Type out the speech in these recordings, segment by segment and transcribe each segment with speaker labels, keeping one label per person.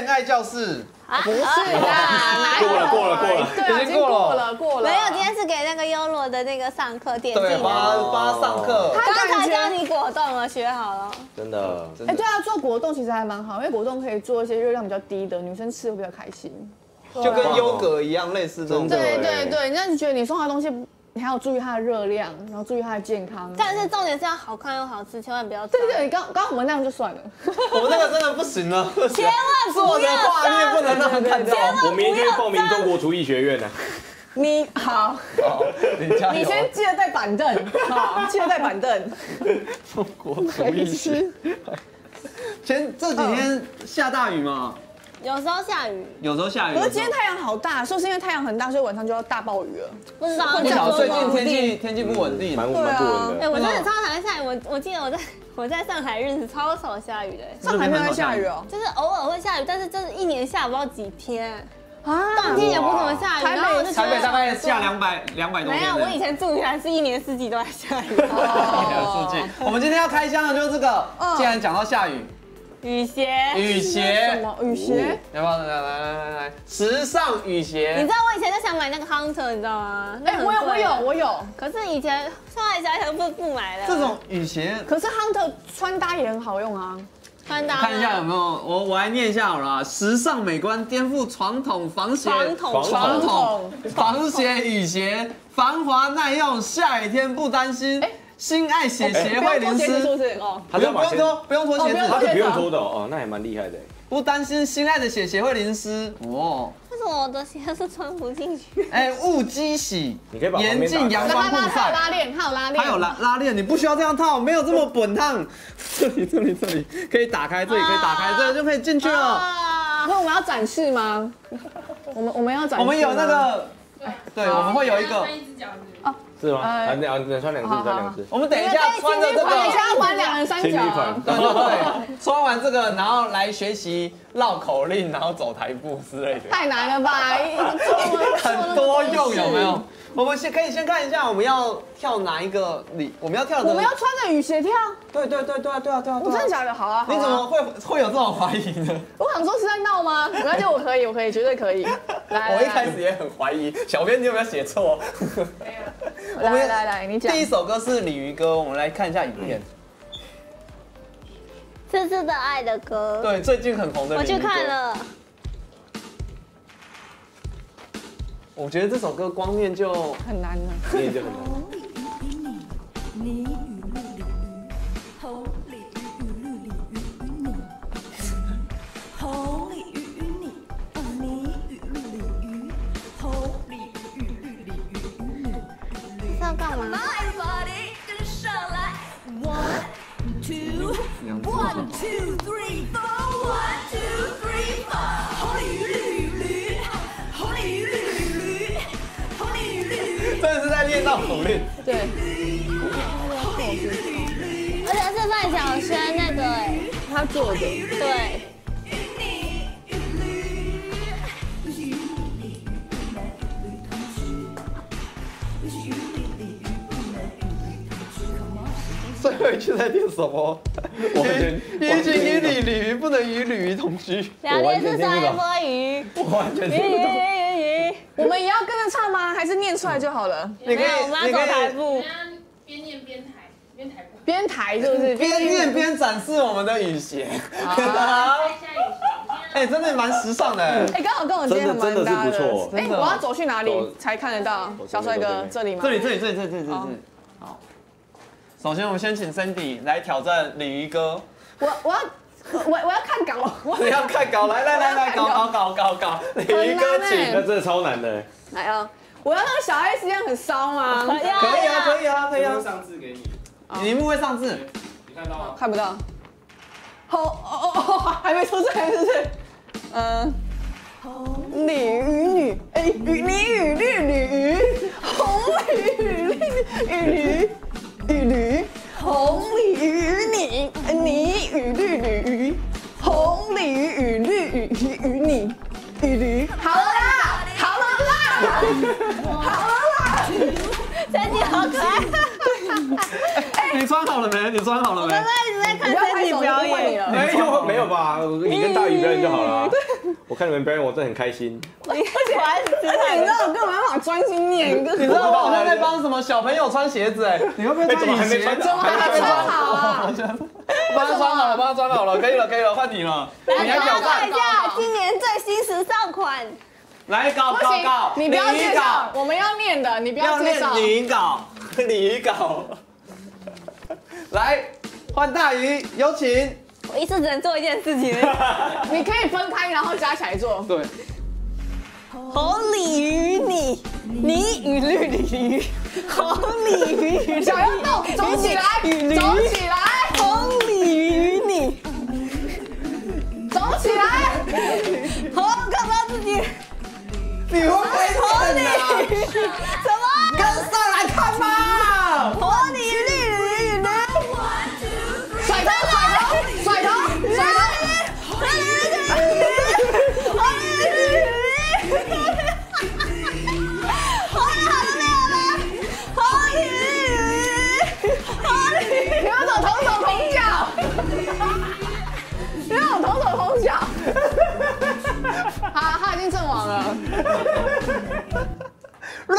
Speaker 1: 恋爱教室，啊
Speaker 2: 不是啦，
Speaker 3: 过了过了过了，
Speaker 2: 已经
Speaker 1: 过了
Speaker 2: 过了过了。
Speaker 4: 没有，今天是给那个优罗的那个上课电竞
Speaker 1: 对，帮
Speaker 4: 的。
Speaker 1: 他帮他上课。
Speaker 2: 他
Speaker 4: 刚才教你果冻了，学好了。
Speaker 3: 真的。
Speaker 2: 哎，对啊，做果冻其实还蛮好，因为果冻可以做一些热量比较低的，女生吃会比较开心。
Speaker 1: 就跟优格一样，类似这种。
Speaker 2: 对对对，那你觉得你送他的东西，你还要注意它的热量，然后注意它的健康。
Speaker 4: 但是重点是要好看又好吃，千万不要
Speaker 2: 对对对，刚刚我们那样就算了。
Speaker 1: 我们那个真的不行了，
Speaker 4: 千万
Speaker 1: 做的
Speaker 4: 不要
Speaker 1: 画面不能让人看到。
Speaker 3: 我明天去报名中国厨艺学院呢。
Speaker 2: 你好，
Speaker 1: 你加油
Speaker 2: 你先记得带板凳，好，记得带板凳。
Speaker 1: 中国厨艺学。前这几天下大雨嘛，
Speaker 4: 有时候下雨，
Speaker 1: 有时候下雨。
Speaker 2: 可是今天太阳好大，是不是因为太阳很大，所以晚上就要大暴雨了。
Speaker 4: 不知道
Speaker 1: 不晓得最近天
Speaker 4: 气。
Speaker 1: 天气不稳定，
Speaker 3: 蛮
Speaker 2: 对啊
Speaker 3: 蛮不稳
Speaker 4: 哎，
Speaker 3: 的。
Speaker 4: 我真的超讨厌下雨。我我记得我在 我在上海日子超少下雨的，
Speaker 2: 上海没有在下雨哦。
Speaker 4: 就是偶尔会下雨，但是真是一年下不到几天，
Speaker 2: 啊，
Speaker 4: 冬天也不怎么下雨。
Speaker 2: 台北
Speaker 4: 然后我就觉得
Speaker 1: 台北大概下两百两百多
Speaker 4: 没有，我以前住原来是一年四季都在下雨。
Speaker 2: 哦
Speaker 1: 附近。我们今天要开箱的就是这个。
Speaker 2: 嗯
Speaker 1: 既然讲到下雨，
Speaker 4: 雨鞋，
Speaker 1: 雨鞋
Speaker 2: 什
Speaker 1: 鞋，
Speaker 2: 么雨鞋？
Speaker 1: 要不要来来来来来，时尚雨鞋你
Speaker 4: 知。道我以前就想买那个 Hunter，你知道吗？
Speaker 2: 哎，
Speaker 4: 很
Speaker 2: 我有我有我有。
Speaker 4: 可是以前穿来想想不不买了。
Speaker 1: 这种雨鞋，
Speaker 2: 可是 Hunter 穿搭也很好用啊。
Speaker 4: 穿搭
Speaker 1: 看一下有没有，我我来念一下好了啊，时尚美观，颠覆传统防鞋，
Speaker 4: 传统
Speaker 1: 传统防鞋雨鞋，防滑耐用，下雨天不担心
Speaker 2: 哎。
Speaker 1: 心爱鞋协
Speaker 2: 不
Speaker 1: 会淋
Speaker 2: 用脱鞋子是不
Speaker 1: 湿，
Speaker 2: 是？哦，
Speaker 1: 不用不用脱，不用脱鞋
Speaker 2: 哦不用
Speaker 1: 子
Speaker 3: 他，是不用
Speaker 2: 脱
Speaker 3: 脱的哦，哦那也蛮厉害的。
Speaker 1: 不担心心爱的鞋鞋会淋湿。哦，
Speaker 4: 为什么我的鞋是穿不进去？
Speaker 1: 哎，勿机洗，
Speaker 3: 你可以把
Speaker 1: 严禁阳光曝晒。
Speaker 2: 拉链，它有拉链，
Speaker 1: 它有拉拉链，你不需要这样套，没有这么滚烫。这里这里这里可以打开，这里可以打开，这里就可以进去了。
Speaker 4: 啊！
Speaker 2: 那我们要展示吗？我们我们要展示，
Speaker 1: 我们有那个，对，我们会有一个，
Speaker 3: 是吗？
Speaker 2: 呃
Speaker 3: 啊，你啊，你穿两只，穿两只。
Speaker 1: 我们等一下穿着这个，
Speaker 2: 等一下要玩两人三角。
Speaker 1: 对对对，穿完这个，然后来学习绕口令，然后走台步之类的，
Speaker 2: 太难了吧？
Speaker 1: 很多用有没有？我们先可以先看一下，我们要跳哪一个里？我们要跳的，
Speaker 2: 我们要穿着雨鞋跳，
Speaker 1: 对对对对啊对啊对啊！
Speaker 2: 我真的假的？好啊，
Speaker 1: 你怎么？会会有这种怀疑呢？
Speaker 2: 我想说是在闹吗？没关系，我可以，我可以，绝对可以。来，
Speaker 1: 我一开始也很怀疑，小编你有没有写错？我
Speaker 2: 来
Speaker 1: 们
Speaker 2: 来来来，你讲
Speaker 1: 第。一首歌是鲤鱼歌，我们来看一下影片。
Speaker 4: 这次的爱的歌，
Speaker 1: 对，最近很红的。
Speaker 4: 我去看。了。
Speaker 1: 我觉得这首歌光念就
Speaker 2: 很难了。
Speaker 3: 你也就很难。
Speaker 5: 红鲤鱼与你，哦你与绿鱼，红鲤鱼与绿鲤鱼。
Speaker 4: 是要干嘛？
Speaker 5: One two three four. One two three four，红鲤鱼绿鲤鱼，红鲤鱼绿鲤鱼，红鲤鱼绿鲤鱼，
Speaker 1: 真的是在练绕口令。
Speaker 2: 对，
Speaker 4: 而且是范晓萱那个哎，
Speaker 2: 他做的。
Speaker 4: 对，
Speaker 1: 最后一句在念什么？
Speaker 3: 完全
Speaker 1: 鱼情与鲤鲤鱼不能与鲤鱼同居。
Speaker 4: 两天是三一波鱼，
Speaker 1: 我完全
Speaker 4: 鱼鱼
Speaker 1: 听不懂。
Speaker 4: 鱼 鱼鱼。
Speaker 2: 我们也要跟着唱吗？还是念出来就好了？
Speaker 1: 你可以
Speaker 4: 没有，我们要走台步。
Speaker 6: 边念边抬，边抬步。
Speaker 2: 边抬是不是？
Speaker 1: 边念边展示我们的雨鞋。
Speaker 6: 看一下雨鞋，
Speaker 1: 哎，真的蛮时尚的。
Speaker 2: 哎，刚好跟我今天很蛮搭
Speaker 3: 真的真的是不错
Speaker 2: 哎，我要走去哪里
Speaker 3: 走
Speaker 2: 才看得到？小帅哥这里吗？
Speaker 1: 这里这里这里这里这里这里
Speaker 2: 好。
Speaker 1: 好。首先，我们先请 Cindy 来挑战鲤鱼哥。
Speaker 2: 我我要我我要看稿，我
Speaker 1: 你要看稿，来来来来，搞搞搞搞搞，鲤鱼哥请。
Speaker 2: 欸
Speaker 3: 那真的超难的。
Speaker 2: 来啊！我要让小 S 一样很骚吗？
Speaker 4: 可以啊
Speaker 1: 可以啊，可以啊，可以啊。
Speaker 7: 上字给你，
Speaker 1: 你幕会上字。
Speaker 7: 你看到吗？
Speaker 2: 看不到。好哦哦哦，还没出字，还没出字。嗯。鲤鱼女，哎，鱼你与绿鲤鱼，红鲤鱼绿鲤鱼鱼驴，红鲤鱼你，你与绿鲤鱼，红鲤鱼与绿鱼与你，与驴。好了啦，好了啦，好了啦。
Speaker 4: 三姐好可爱，
Speaker 1: 你穿好了没？你穿好了没？
Speaker 4: 我刚刚一直在看三姐表演。
Speaker 1: 没有
Speaker 3: 没有吧？你跟大鱼表演就好了。我看你们表演，我真的很开心。
Speaker 4: 我也喜欢吃
Speaker 2: 而且你知道我根本没办法专心念，跟
Speaker 1: 你知道我好像在帮什么小朋友穿鞋子哎，你会不会穿雨鞋？
Speaker 3: 没穿？
Speaker 2: 怎么还没穿好啊？
Speaker 1: 我帮他穿好了，帮他穿好了，可以了，可以了，换你了。
Speaker 4: 来
Speaker 1: 你要搞
Speaker 4: 看一下今年最新时尚款，
Speaker 1: 来搞搞搞，，
Speaker 2: 你不要介绍
Speaker 1: 搞，，
Speaker 2: 我们要念的，你不
Speaker 1: 要
Speaker 2: 介绍。
Speaker 1: 练你搞，你搞。来换大鱼，有请。
Speaker 4: 我一次只能做一件事情。
Speaker 2: 你可以分开，然后加起来做。
Speaker 1: 对，
Speaker 4: 红鲤鱼你，你与绿鲤鱼，红鲤鱼与
Speaker 2: 脚要动，走起来，走起来，
Speaker 4: 红鲤鱼与你，
Speaker 2: 走起来。
Speaker 4: 好，看不到自己，
Speaker 1: 你会不会
Speaker 4: 红鲤
Speaker 1: 练啊？
Speaker 4: 鱼，
Speaker 2: 了。
Speaker 6: 如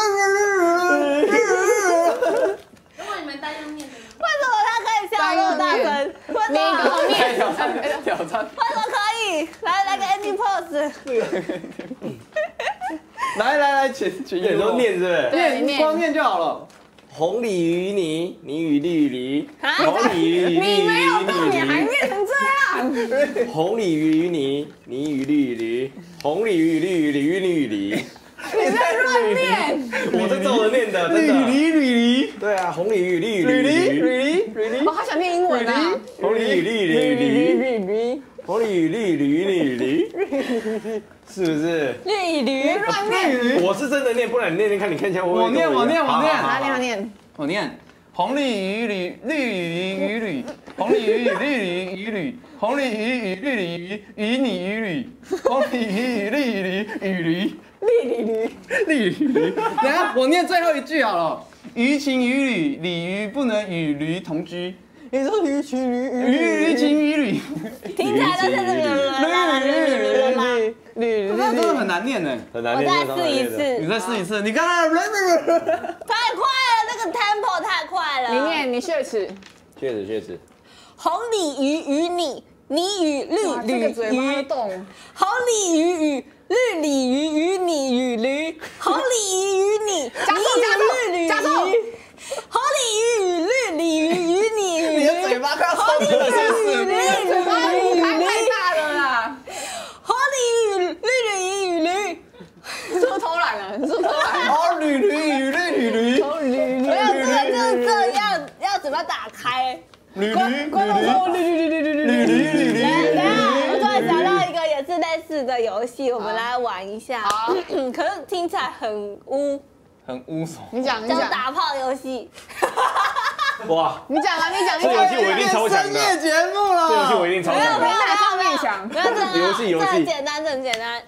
Speaker 6: 果你们单用念的呢？
Speaker 4: 为什么他可以笑那么大声？为什
Speaker 2: 你给
Speaker 4: 么？
Speaker 2: 我念。
Speaker 1: 挑战，挑战。
Speaker 4: 为什么可以？来来个 ending pose。
Speaker 1: 来来来，请请
Speaker 3: 你都念是不是？
Speaker 2: 对
Speaker 1: 念，光念就好了。
Speaker 3: 红鲤鱼泥，泥与绿鲤，
Speaker 4: 啊
Speaker 3: 红鲤鱼与
Speaker 2: 你没有
Speaker 3: 绿
Speaker 2: 动，你还
Speaker 3: 鲤，
Speaker 2: 念。
Speaker 3: 红鲤鱼与你，泥与绿鲤，红鲤鱼与绿鲤与绿鲤。
Speaker 2: 你在乱念。
Speaker 3: 我在照着念的，真
Speaker 1: 吕
Speaker 3: 的。
Speaker 1: 梨吕梨
Speaker 3: 对啊，红鲤鱼与绿
Speaker 1: 吕梨
Speaker 3: 鲤，
Speaker 1: 吕梨吕梨
Speaker 2: 我好想念英文啊。
Speaker 3: 红鲤鱼与绿鲤鲤，
Speaker 2: 哔哔。
Speaker 3: 红鲤鱼绿鲤绿鲤，是不是？
Speaker 4: 绿驴，
Speaker 2: 乱念。
Speaker 3: 我是真的念，不然你念念看，你看一下会不会
Speaker 1: 我念我念我念
Speaker 3: 好
Speaker 2: 念他念。
Speaker 1: 我念红鲤鱼吕绿鲤鱼吕，红鲤鱼与绿鲤鱼吕，红鲤鱼与绿鲤鱼与你与驴，红鲤鱼与绿鲤与驴，绿鲤驴，绿鲤驴。等下我念最后一句好了，鱼情于侣，鲤鱼不能与驴同居。你说鱼情于鱼，鱼情鱼侣，
Speaker 4: 听起来都是这个啦。
Speaker 2: 绿
Speaker 1: 这真的很难念呢。
Speaker 3: 很难念。
Speaker 4: 我再试一次
Speaker 1: 你
Speaker 4: 次，
Speaker 1: 再试一次，你刚刚
Speaker 4: 太快了，这个 tempo 太快了。
Speaker 2: 你念，你血耻。
Speaker 3: 确实确实，
Speaker 4: 红鲤鱼与你，你与绿
Speaker 2: 哇这
Speaker 4: 鲤
Speaker 2: 个嘴巴会
Speaker 4: 鱼，
Speaker 2: 动。
Speaker 4: 红鲤鱼与绿鲤鱼与你与驴，红鲤鱼与你，
Speaker 2: 加速
Speaker 4: 你与绿鲤鱼，红鲤鱼与绿鲤鱼与你与
Speaker 1: 你的嘴
Speaker 4: 驴，
Speaker 1: 巴快要抽筋了，是不是？
Speaker 4: 绿鲤
Speaker 2: 嘴巴舞
Speaker 4: 鱼与驴，
Speaker 2: 大了啦！
Speaker 4: 红鲤鱼与绿鲤鱼与驴。
Speaker 2: 你是不是偷懒了？你是不是偷懒了？
Speaker 1: 哦，吕驴与绿鲤鱼，
Speaker 4: 没有，这个就是这样，要嘴巴打开。
Speaker 1: 吕驴
Speaker 2: 观众说绿绿绿绿绿绿绿绿绿绿。
Speaker 4: 等一下，我突然想到一个也是类似的游戏，我们来玩一下。
Speaker 2: 好
Speaker 4: 可是听起来很污，
Speaker 1: 很污俗。
Speaker 2: 你讲，你
Speaker 4: 叫
Speaker 2: 讲，
Speaker 4: 打炮游戏。
Speaker 3: 哇，
Speaker 2: 你讲啊，你讲，你
Speaker 3: 这游戏
Speaker 2: 讲。
Speaker 3: 我一定超强
Speaker 1: 深
Speaker 3: 的，
Speaker 1: 夜节目了，
Speaker 3: 这游戏我一定超
Speaker 4: 没有没有
Speaker 3: 强的。
Speaker 2: 平台上
Speaker 4: 没有
Speaker 2: 面想
Speaker 4: 没有这个
Speaker 3: 游戏游戏
Speaker 4: 这很简单，这很简单。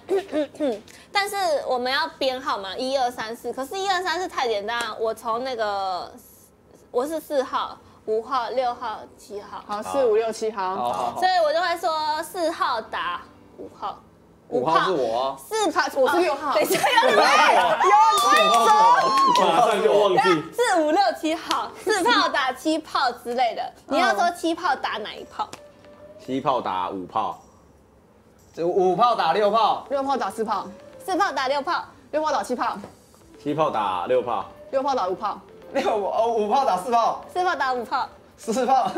Speaker 4: 但是我们要编号嘛，一二三四。可是，一二三四太简单了，我从那个我是四号、五号、六号、七号，
Speaker 2: 好，四五六七，好。
Speaker 1: 好好好。
Speaker 4: 所，以我就会说四号打五号，
Speaker 1: 五号是我。哦，
Speaker 4: 四
Speaker 2: 号。我是六号。
Speaker 4: 等一下 有人
Speaker 3: 马上就忘记。
Speaker 4: 四五六七号，四炮打七炮之类的。你要说七炮打哪一炮？
Speaker 3: 七炮打五炮，
Speaker 1: 这五炮打六炮，
Speaker 2: 六炮打四炮，
Speaker 4: 四炮打六炮，
Speaker 2: 六炮打七炮，
Speaker 3: 七炮打六炮，
Speaker 2: 六炮打五炮。
Speaker 1: 六哦五炮打四炮，
Speaker 4: 四炮打五炮。
Speaker 1: 四炮，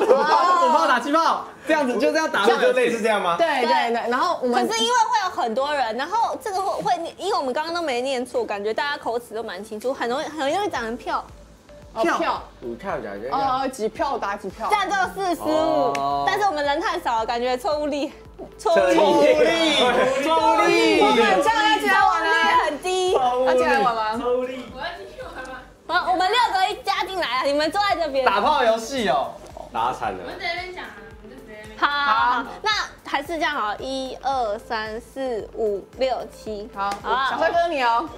Speaker 1: 五炮五炮打七炮，这样子就这样打
Speaker 3: 就就类似这样吗？
Speaker 2: 对对对，然后我们
Speaker 4: 可是因为会有很多人，然后这个会会念，因为我们刚刚都没念错，感觉大家口齿都蛮清楚，很容易很容易讲成票，
Speaker 1: 票
Speaker 3: 五票假这
Speaker 2: 哦几票打几票
Speaker 4: 这。样就四十五
Speaker 1: 哦。
Speaker 4: 但是我们人太少了，感觉错误率错误率
Speaker 3: 错
Speaker 4: 率
Speaker 3: 误
Speaker 1: 力，抽力，
Speaker 2: 我啊？
Speaker 4: 很低。
Speaker 2: 要进来玩吗？
Speaker 6: 我要继续玩吗？
Speaker 4: 好，我们六个一加进来啊，你们坐在这边。
Speaker 1: 打炮游戏哦，
Speaker 3: 打惨了
Speaker 6: 我。们在那边讲啊，我们就直接那边
Speaker 4: 好。好，那还是这样好，一二三四五六七，
Speaker 2: 好，
Speaker 4: 啊
Speaker 2: 小帅哥你哦。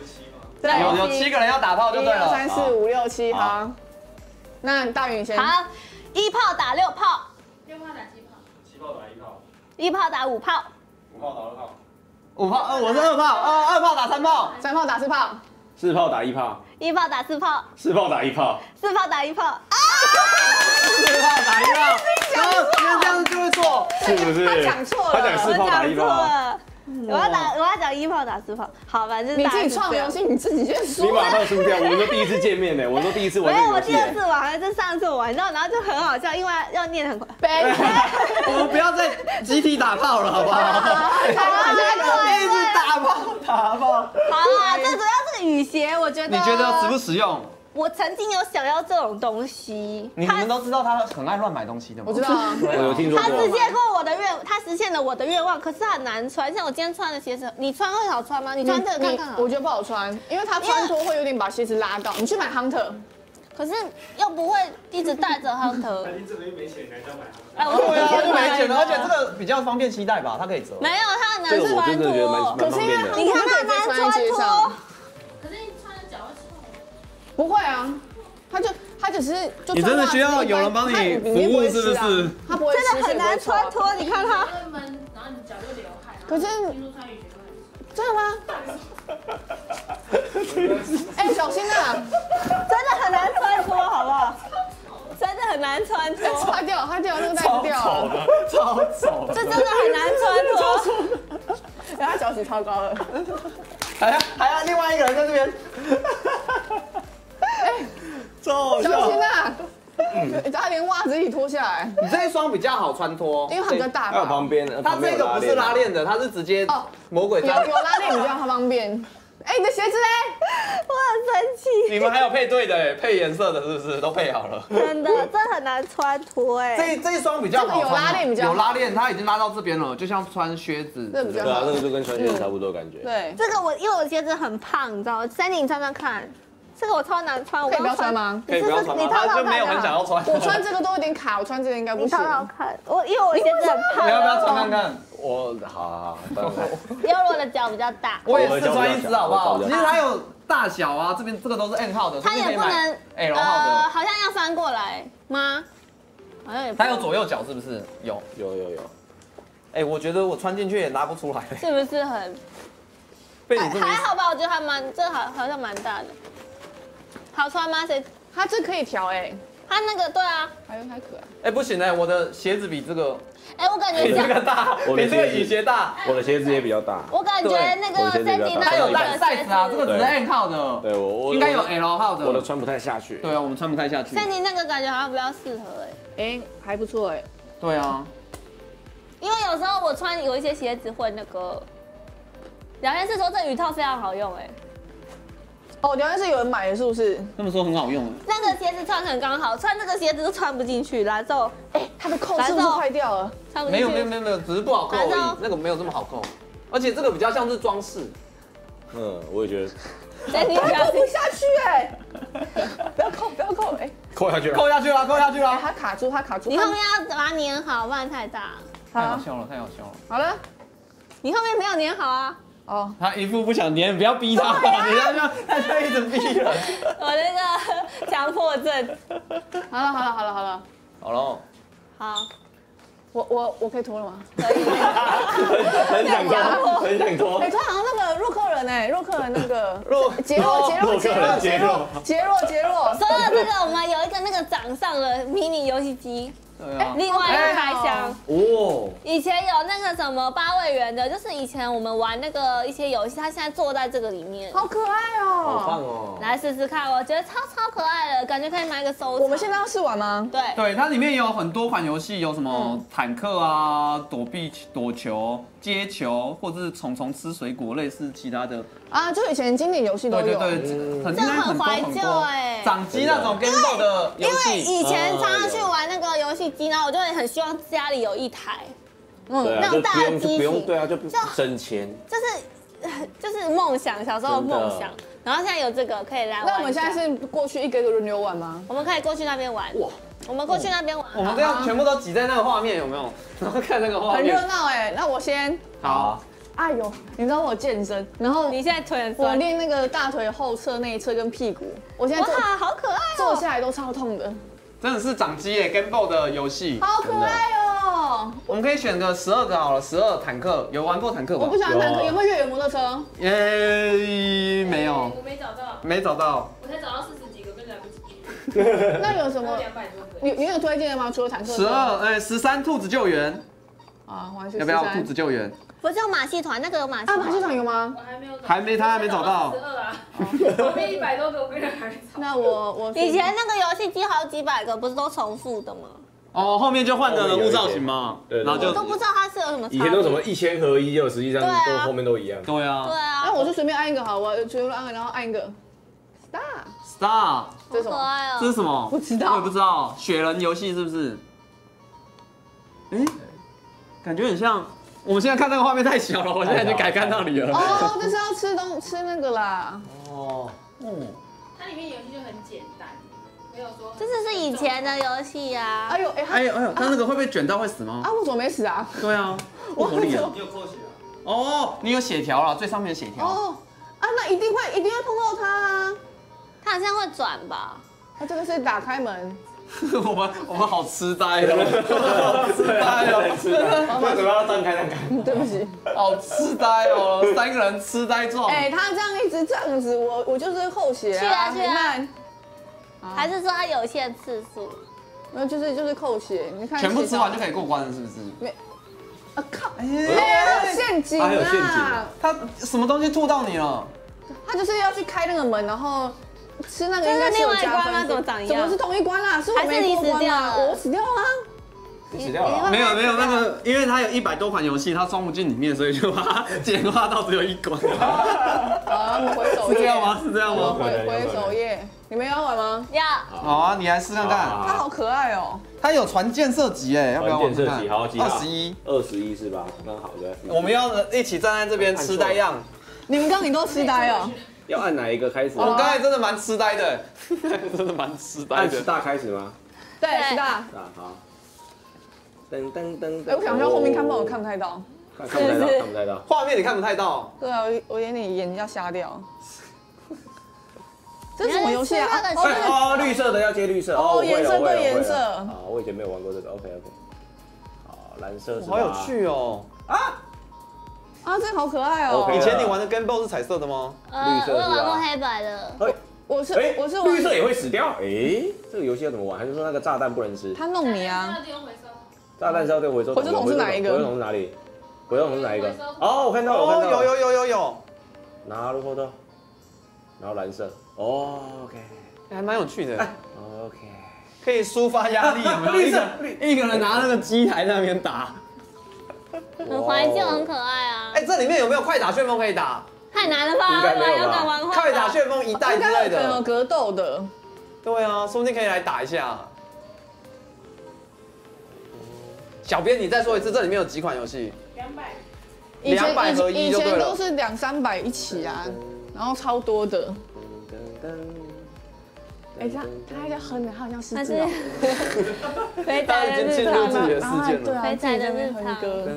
Speaker 2: 对，
Speaker 1: 有有七个人要打炮就
Speaker 2: 一
Speaker 1: 对了。
Speaker 2: 二三四五六七，
Speaker 3: 好
Speaker 2: 好。那大云先。
Speaker 4: 好，一炮打六炮，
Speaker 6: 六炮打七炮，
Speaker 3: 七炮打一炮，
Speaker 4: 一炮打五炮，
Speaker 3: 五炮打二炮，
Speaker 1: 五炮，呃，我是二炮，呃，二炮打三炮，
Speaker 2: 三炮打四炮，
Speaker 3: 四炮打一炮，
Speaker 4: 一炮打四炮，
Speaker 3: 四炮打一炮，
Speaker 4: 四炮打一炮啊！
Speaker 1: 四炮打一炮，然后这样子就会错。
Speaker 3: 是不是？
Speaker 2: 他讲错了
Speaker 3: 他讲四
Speaker 4: 我
Speaker 3: 炮打一炮。
Speaker 4: 了，我要打我要讲一炮打四炮，好吧，就是
Speaker 2: 你自己创游戏你自己先
Speaker 3: 你
Speaker 2: 输
Speaker 3: 马
Speaker 2: 了。
Speaker 3: 上输掉，我们都第一次见面呢，我们都第一次玩
Speaker 4: 没有，我。第二次玩，还是上次我玩，你知道，然后就很好笑，因为要念得很快。
Speaker 2: 背，
Speaker 1: 我们不要再集体打炮了，好不好？一直打炮打炮。
Speaker 4: 好啊，最主要是雨鞋，我觉得
Speaker 1: 你觉得实不实用？
Speaker 4: 我曾经有想要这种东西，
Speaker 1: 你们都知道他很爱乱买东西的吗？
Speaker 2: 我知道啊。
Speaker 3: 我有听说
Speaker 4: 他实
Speaker 3: 过。
Speaker 4: 现过我的愿，他实现了我的愿望，可是很难穿。像我今天穿的鞋子，你穿会好穿吗？你穿这个看看好。
Speaker 2: 我觉得不好穿，因为它穿脱会有点把鞋子拉到。你去买 Hunter，
Speaker 4: 可是又不会一直带着 Hunter。
Speaker 7: 你怎么又没钱来这买
Speaker 4: 哎，我
Speaker 1: 对啊，
Speaker 4: 以前
Speaker 1: 就没钱了，而且
Speaker 4: 买
Speaker 1: 这个比较方便携带吧，它可以折。
Speaker 4: 没有，它很难穿
Speaker 3: 真的觉得蛮
Speaker 4: 脱。
Speaker 3: 蛮方便的。
Speaker 4: 你看它难
Speaker 2: 穿
Speaker 4: 脱
Speaker 2: 不会啊，他就他只是就
Speaker 1: 你真的需要有人帮你服务是不是？
Speaker 2: 他不会
Speaker 4: 真的很难穿脱。你看
Speaker 6: 他，然后你脚就流汗。
Speaker 2: 可是真的吗？哎，小心啊！
Speaker 4: 真的很难穿脱，好不好？真的很难穿脱，
Speaker 2: 它掉，它掉，那个带子掉了。
Speaker 1: 超丑
Speaker 4: 这真的很难穿脱。
Speaker 2: 然后它脚趾超高了。
Speaker 1: 还要还要另外一个人在这边，超好
Speaker 2: 小心啊！他连袜子一起脱下来，
Speaker 1: 你这一双比较好穿脱，
Speaker 2: 因为它比较大
Speaker 3: 还有。旁边，
Speaker 1: 它
Speaker 3: 旁边有
Speaker 1: 这个不是拉链的，它是直接
Speaker 2: 哦
Speaker 1: 魔鬼粘。
Speaker 2: 有有拉链比较方便。哎，你的鞋子嘞？
Speaker 4: 我很生气，
Speaker 1: 你们还有配对的哎，配颜色的是不是都配好了？
Speaker 4: 真的，这很难穿脱哎。
Speaker 1: 这这一双比较好穿，
Speaker 2: 这个有拉链比较
Speaker 1: 有拉链，它已经拉到这边了，就像穿靴子。
Speaker 2: 这比较
Speaker 3: 对啊，
Speaker 2: 好
Speaker 3: 那。个就跟穿靴子差不多感觉。
Speaker 2: 对，
Speaker 4: 这个我因为我鞋子很胖，你知道吗？三你穿穿看，这个我超难穿，我
Speaker 2: 可以不要穿吗？
Speaker 1: 可以不要穿吗？
Speaker 4: 你
Speaker 1: 就没有很想要穿。
Speaker 2: 我穿这个都有点卡，我穿这个应该不行
Speaker 4: 你套。套看，我因为我现在很胖，
Speaker 1: 你要不要穿看看？
Speaker 3: 我好好好，当然
Speaker 4: 因为我的脚比较大，
Speaker 1: 我也是穿一只好不好？其实它有大小啊，这边这个都是 N 号的，
Speaker 4: 它也不能
Speaker 1: L
Speaker 4: 呃，
Speaker 1: 号的。
Speaker 4: 好像要翻过来吗？好像也不
Speaker 1: 它有左右脚是不是？有。
Speaker 3: 有有有。
Speaker 1: 哎，我觉得我穿进去也拿不出来，
Speaker 4: 是不是很
Speaker 1: 被你这么
Speaker 4: 还好吧？我觉得还蛮，这好好像蛮大的，好穿吗？谁？
Speaker 2: 它这可以调哎，
Speaker 4: 它那个对啊，
Speaker 2: 还有还可爱。
Speaker 1: 哎不行哎，我的鞋子比这个
Speaker 4: 哎，我感觉
Speaker 1: 比这个大，
Speaker 3: 我的
Speaker 1: 比这个
Speaker 3: 鞋子
Speaker 1: 雨鞋大。
Speaker 3: 我的鞋子也比较大。
Speaker 4: 我感觉那个
Speaker 3: 我鞋子比较
Speaker 4: Sandy
Speaker 1: 它有
Speaker 4: 那
Speaker 1: 大 size 啊，这个只是
Speaker 3: 对
Speaker 1: N 号的，
Speaker 3: 对我我
Speaker 1: 应该有 L 号的。
Speaker 3: 我的穿不太下去。
Speaker 1: 对啊，我们穿不太下去。
Speaker 4: Sandy 那个感觉好像比较适合哎，
Speaker 2: 哎，还不错哎。
Speaker 1: 对啊，
Speaker 4: 因为有时候我穿有一些鞋子会那个，聊天室说这雨套非常好用哎，
Speaker 2: 哦，原来是有人买的，是不是？
Speaker 1: 他们说很好用。
Speaker 4: 那个鞋子穿很刚好，穿这个鞋子都穿不进去，然后
Speaker 2: 哎，它的扣是不是坏掉了？
Speaker 4: 穿不进去。
Speaker 1: 没有没有没有没有，只是不好扣那个没有这么好扣。而且这个比较像是装饰，
Speaker 3: 嗯，我也觉得
Speaker 4: Sandy 不要
Speaker 2: 扣不下去哎！不要扣，不要扣哎！
Speaker 3: 扣下去了。
Speaker 1: 扣下去了，扣下去
Speaker 2: 哎，
Speaker 1: 了。
Speaker 2: 它卡住，它卡住。
Speaker 4: 你后面要把它粘好，不然太大。
Speaker 1: 太好笑了，太好笑了。
Speaker 2: 好了。
Speaker 4: 你后面没有粘好啊，
Speaker 2: 哦，
Speaker 1: 他一副不想粘，不要逼他，你这样他就一直逼人。
Speaker 4: 我那个强迫症。
Speaker 2: 好了，好了，好了，好了。
Speaker 1: 好了，
Speaker 4: 好，
Speaker 2: 我我我可以脱了吗？
Speaker 4: 可以。
Speaker 3: 很想脱，很想脱
Speaker 2: 哎，。他好像那个洛克人哎，洛克人那个
Speaker 1: 若
Speaker 2: 杰洛杰洛
Speaker 3: 洛克人
Speaker 2: 杰洛
Speaker 3: 杰洛
Speaker 2: 杰洛杰洛。
Speaker 4: 说到这个，我们有一个那个掌上的迷你游戏机，
Speaker 1: 对啊，
Speaker 4: 另外一个开箱。
Speaker 3: 哦，
Speaker 4: 以前有那个什么八位元的，就是以前我们玩那个一些游戏，他现在坐在这个里面。
Speaker 2: 好可爱
Speaker 3: 好棒
Speaker 2: 哦！
Speaker 3: 哦。
Speaker 4: 来试试看，我觉得超超可爱的，感觉可以买一个收藏。
Speaker 2: 我们现在要试玩吗？
Speaker 4: 对，
Speaker 1: 对，它里面有很多款游戏，有什么坦克啊、躲避躲球、接球，或者是虫虫吃水果，类似其他的。
Speaker 2: 啊，就以前经典游戏都有。
Speaker 1: 对对对，很
Speaker 4: 这很怀旧哎
Speaker 1: 掌机那种 Boy 的游
Speaker 4: 因为。以前常常去玩那个游戏机，然后我就会很希望家里有一台，嗯
Speaker 3: 啊，
Speaker 4: 那种大
Speaker 3: 就不用
Speaker 4: 的机型，
Speaker 3: 不用对啊，就不
Speaker 4: 就
Speaker 3: 省钱。
Speaker 4: 就是就是梦想，小时候的梦想。然后现在有这个可以来玩。
Speaker 2: 那我们现在，是过去一个一个轮流玩吗？
Speaker 4: 我们可以过去那边玩。哇，我们过去那边玩。
Speaker 1: 我们这样全部都挤在那个画面，有没有？然后看那个画面
Speaker 2: 很热。闹哎。那我先，
Speaker 1: 好，
Speaker 2: 哎呦，你知道我健身，然后
Speaker 4: 你现在腿很
Speaker 2: 我。练那个大腿后侧、内侧跟屁股，我现在
Speaker 4: 哇，好可爱哦！
Speaker 2: 坐下来都超痛的，
Speaker 1: 真的是掌机耶，Game Boy 的游戏。
Speaker 2: 好可爱哦。么？
Speaker 1: 我们可以选个十二个好了，十二坦克有玩过坦克吗
Speaker 2: 我不？喜欢坦克，
Speaker 3: 有
Speaker 2: 没有越野摩托车？
Speaker 1: 耶，没有，
Speaker 6: 我没找到，
Speaker 1: 没找到。
Speaker 6: 我才找到四十几个，根本来不及，
Speaker 2: 那有什么？
Speaker 6: 两百多个。
Speaker 2: 你你有推荐的吗？除了坦克？
Speaker 1: 十二，哎，十三兔子救援，
Speaker 2: 啊，我还是
Speaker 1: 要不要兔子救援？
Speaker 4: 不是有马戏团，那个有马戏
Speaker 2: 啊，马戏
Speaker 4: 团。
Speaker 2: 有吗？
Speaker 6: 我？还没有，
Speaker 1: 还没他还没找到
Speaker 6: 十二啊，后面一百多个我跟人还没找。
Speaker 2: 那我我
Speaker 4: 以前那个游戏机好几百个，不是都重复的吗？
Speaker 1: 哦，后面就换的人物造型嘛，
Speaker 3: 对对
Speaker 1: 然后就
Speaker 4: 我都不知道它是有什么。
Speaker 3: 以前都什么一千合一，就实际上都后面都一样。
Speaker 1: 对啊
Speaker 4: 对啊，
Speaker 2: 那我就随便按一个好，我随便按个，然后按一个
Speaker 1: star，，Star，
Speaker 2: 这是什么？
Speaker 1: 这是什么？
Speaker 2: 不知道
Speaker 1: 我也不知道，雪人游戏是不是？哎，感觉很像。我们现在看那个画面太小了，我现在已经改看到你了。
Speaker 2: 哦，这是要吃东吃那个啦。
Speaker 1: 哦，嗯，
Speaker 6: 它里面游戏就很简单，没有说。
Speaker 4: 这就是以前的游戏啊
Speaker 2: 哎。呦，哎，他
Speaker 1: 哎呦哎呦，他那个会被卷到会死吗
Speaker 2: 啊，？我怎么没死啊？
Speaker 1: 对啊，我合理啊。
Speaker 3: 你有扣血啊？
Speaker 1: 哦，你有血条了，最上面的血条。
Speaker 2: 哦，啊，那一定会一定会碰到他啊。
Speaker 4: 它好像会转吧？
Speaker 2: 他这个是打开门，
Speaker 1: 我们我们好痴呆哦，好痴呆哦，
Speaker 3: 为什么要张开张开？
Speaker 2: 对不起。
Speaker 1: 好痴呆哦，三个人痴呆状。
Speaker 2: 哎，他这样一直这样子，我我就是后血
Speaker 4: 去啊
Speaker 2: 啊。
Speaker 4: 去啊
Speaker 2: 你看，
Speaker 4: 还是说它有限次数？
Speaker 2: 那就是就是扣血，你看
Speaker 1: 全部吃完就可
Speaker 2: 以。
Speaker 1: 以过关了，是不是？
Speaker 2: 啊靠！
Speaker 1: 哎，
Speaker 2: 哎，还有陷阱
Speaker 3: 还有陷阱
Speaker 2: 啊
Speaker 3: 啊！
Speaker 1: 他什么东西吐到你了？
Speaker 2: 他就是要去开那个门，然后吃那个应该是
Speaker 4: 另外一关
Speaker 2: 分
Speaker 4: 吗怎么长一样
Speaker 2: 怎么是同一关啦？是我没过关啦，我死掉了啊。
Speaker 3: 你死掉了。
Speaker 1: 没有没有，那个因为它有一百多款游戏，它装不进里面，所以就把它简化到只有一关。
Speaker 2: 好，我们回首页。
Speaker 1: 是这样吗？是这样吗？
Speaker 2: 回回首页，你们要玩吗？
Speaker 4: 要
Speaker 1: 好啊，你来试看看。
Speaker 2: 它好可爱哦。
Speaker 1: 它有船舰射击哎，要不要玩看看？
Speaker 3: 好？
Speaker 1: 二十一。
Speaker 3: 二十一是吧？刚好的。
Speaker 1: 我们要一起站在这边痴呆样。
Speaker 2: 你们刚刚你都痴呆哦。
Speaker 3: 要按哪一个开始？
Speaker 1: 我们刚才真的蛮痴呆的，真的蛮痴呆的。
Speaker 3: 按十大开始吗？
Speaker 2: 对，
Speaker 4: 对
Speaker 2: 是的。
Speaker 3: 啊好。噔噔噔噔。
Speaker 2: 哎，我想一下后面看不到，我看不太到。
Speaker 3: 看看不太到，看不太到。
Speaker 1: 画面你看不太到，
Speaker 2: 对啊，我我有点眼睛要瞎掉。这是什么游戏啊？
Speaker 3: 哦，绿色的要接绿色
Speaker 2: 哦颜色对颜色
Speaker 3: 好，我以前没有玩过这个。OK OK。好，蓝色是吧
Speaker 1: 好有。趣哦。
Speaker 2: 啊啊，这个好可爱哦
Speaker 1: 以。前你玩的 Game Boy 是彩色的吗？
Speaker 4: 呃
Speaker 3: 绿，色
Speaker 4: 我有玩过黑白的。
Speaker 3: 哎
Speaker 2: 我是
Speaker 3: 哎，
Speaker 2: 我是玩
Speaker 3: 绿色也会死掉。哎，这个游戏要怎么玩？还是说那个炸弹不能吃？
Speaker 2: 他弄你啊。
Speaker 3: 炸弹是要对回收
Speaker 2: 回收桶是哪一个
Speaker 3: 回收桶是哪里？回收桶是哪一个哦，我看到了，我看
Speaker 1: 哦。有有有有有，
Speaker 3: 拿入后头，然后蓝色。哦，OK
Speaker 1: 还蛮有趣的
Speaker 3: ，OK。
Speaker 1: 可以抒发压力，有没有？
Speaker 3: 绿色
Speaker 1: 一个一个人拿那个机台在那边打。
Speaker 4: 很怀旧，很可爱啊！
Speaker 1: 哎，这里面有没有快打旋风可以打？
Speaker 4: 太难了吧？
Speaker 3: 应该没有吧
Speaker 4: 要敢玩
Speaker 1: 快打旋风一代
Speaker 2: 应
Speaker 1: 之类
Speaker 2: 的有。格斗的。
Speaker 1: 对啊，说不定可以来打一下。小编，你再说一次，这里面有几款游戏？
Speaker 6: 两百。
Speaker 2: 以前
Speaker 1: 200合一
Speaker 2: 以
Speaker 1: 就对了
Speaker 2: 前都是两三百一起啊，然后超多的。哎，他他还在哼呢，他好像失
Speaker 4: 它是
Speaker 2: 智哦。
Speaker 4: 肥
Speaker 1: 大家
Speaker 4: 仔的日
Speaker 1: 已经进入自
Speaker 4: 常，
Speaker 1: 己的
Speaker 2: 然后
Speaker 1: 世界了。
Speaker 2: 对啊，
Speaker 4: 肥仔的日
Speaker 2: 哼
Speaker 4: 常
Speaker 2: 歌。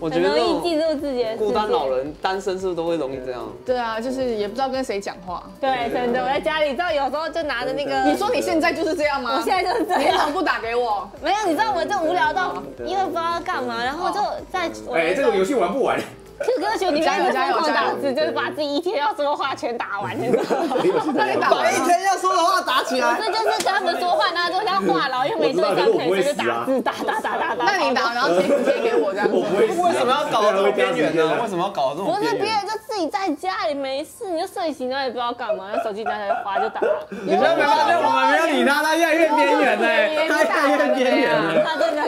Speaker 1: 我觉得
Speaker 4: 很容易
Speaker 1: 那种
Speaker 4: 记住自己的世界
Speaker 1: 孤单老。人、单身是不是都会容易这样？
Speaker 2: 对啊，就是也不知道跟谁讲话。
Speaker 4: 对，真的，我在家里，知道有时候就拿着那个，
Speaker 2: 你说你现在就是这样吗？
Speaker 4: 我现在就是这样
Speaker 2: 你怎么。不打给我？
Speaker 4: 没有，你知道我就无聊到，因为不知道干嘛，然后就在我
Speaker 3: 哎，这个游戏玩不完。
Speaker 4: Q 歌群里面
Speaker 2: 加油
Speaker 4: 就疯狂
Speaker 2: 加油加油
Speaker 4: 打字，就是把自己一天要说的话全打完，你知道吗？
Speaker 2: 那你 打
Speaker 1: 把？一天要说的话打起来。
Speaker 4: 这就是跟他们说话，然后就像话痨，又没对象可以，所以就打字打打打打打。
Speaker 2: 那你打，然后贴贴给我这样子。
Speaker 3: 我
Speaker 1: 为 什么要搞得这么边缘呢？为
Speaker 3: 么？
Speaker 1: 什么要搞得这么
Speaker 4: 不是
Speaker 1: 边缘？
Speaker 4: 别人就自己在家里没事，你就睡醒了也不知道干嘛，手机拿起来划就打。
Speaker 1: 你现在没发现我们没有理他，他越来越边缘呢，他越来越边缘了。
Speaker 4: 他真的，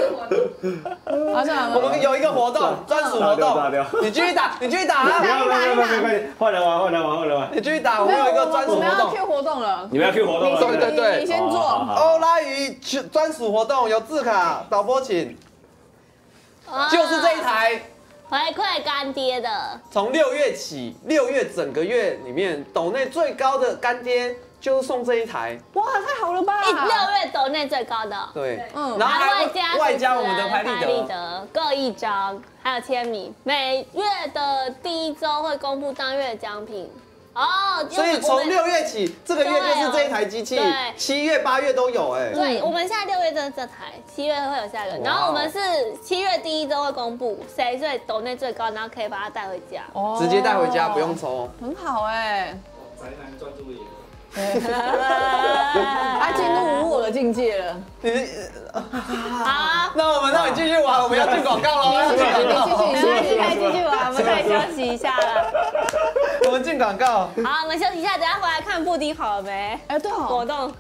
Speaker 2: 好，这样
Speaker 1: 我们有一个活动，专属活动，你继续打，你继续打
Speaker 3: 不
Speaker 1: 啊，
Speaker 3: 要不要不要不要，快点，换人玩换人玩换人玩。
Speaker 1: 你继续打，我们有一个专属
Speaker 2: 我们要
Speaker 1: 活动
Speaker 2: Q。活动了。
Speaker 3: 你们要 Q 活动了，
Speaker 1: 对对对
Speaker 2: 你你先做。
Speaker 1: 欧拉鱼专属活动有字卡，导播请，就是这一台。
Speaker 4: 回馈干爹的，
Speaker 1: 从六月起，六月整个月里面，斗内最高的干爹就是送这一台，
Speaker 2: 哇，太好了吧！
Speaker 4: 一六月斗内最高的。
Speaker 1: 对，
Speaker 2: 嗯
Speaker 1: 然后还
Speaker 4: 外加
Speaker 1: 外加我们的拍
Speaker 4: 拍
Speaker 1: 立得，
Speaker 4: 各一张，还有签名。每月的第一周会公布当月的奖品，哦，
Speaker 5: 所以从六月起，这个月就是这一台机器
Speaker 4: 对，
Speaker 5: 七月、八月都有哎。
Speaker 4: 对，我们现在六月就是这台，七月会有下一个，然后我们是七月第一周会公布谁最抖内最高，然后可以把它带回家。
Speaker 2: 哦
Speaker 5: 直接带回家不用，抽。
Speaker 2: 很好哎，
Speaker 7: 宅男专注力。
Speaker 2: 他进入无我的境界了。
Speaker 4: 好，
Speaker 5: 那我们那你继续玩，我们要进广告喽，要进广告，
Speaker 4: 没关系，可以继续玩，我们可以休息一下了。
Speaker 5: 我们进广告。
Speaker 4: 好，我们休息一下，等下回来看布丁好了没？
Speaker 2: 哎，对哦，
Speaker 4: 果冻。